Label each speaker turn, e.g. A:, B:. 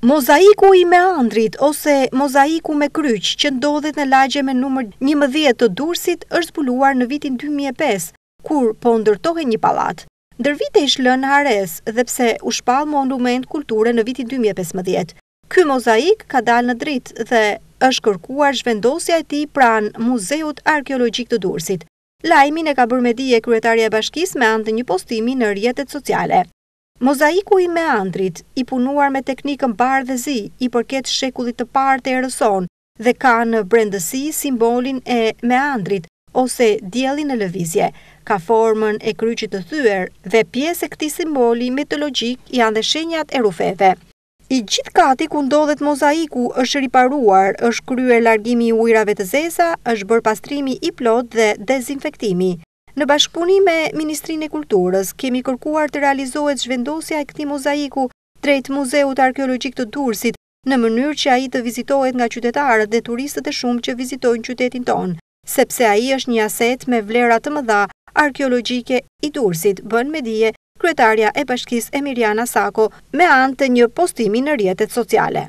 A: Mozaiku i Meandrit ose Mozaiku me kryq që ndodhet në lagje me numër njëmbëdhjetë të Durrësit është zbuluar në vitin dy mijë e pesë kur po ndërtohej një pallat. Ndër vite ish lënë në harresë dhe pse u shpall monument kulture në vitin dy mijë e pesëmbëdhjetë. Ky mozaik ka dalë në dritë dhe është kërkuar zhvendosja e tij pranë Muzeut Arkeologjik të Durrësit. Lajmin e ka bërë me dije kryetarja e bashkisë me anë të një postimi në rrjetet sociale. Mozaiku i Meandrit, i punuar me teknikën bardhë e zi, i përket shekullit të parë të erës sonë dhe ka në brendësi simbolin e Meandrit ose diellin në lëvizje. Ka formën e kryqit të thyer dhe pjesë e këtij simboli mitologjik janë dhe shenjat e rufeve. I gjithë kati ku ndodhet mozaiku është riparuar, është kryer largimi i ujërave të zeza, është bërë pastrimi i plotë dhe dezinfektimi. Në bashkëpunim me Ministrinë e Kulturës, kemi kërkuar të realizohet zhvendosja e këtij mozaiku drejt Muzeut Arkeologjik të Durrësit, në mënyrë që ai të vizitohet nga qytetarët dhe turistët e shumtë që vizitojnë qytetin tonë, sepse ai është një aset me vlera të mëdha arkeologjike i Durrësit, bën me dije kryetarja e bashkisë Emiriana Sako me anë të një postimi në rrjetet sociale.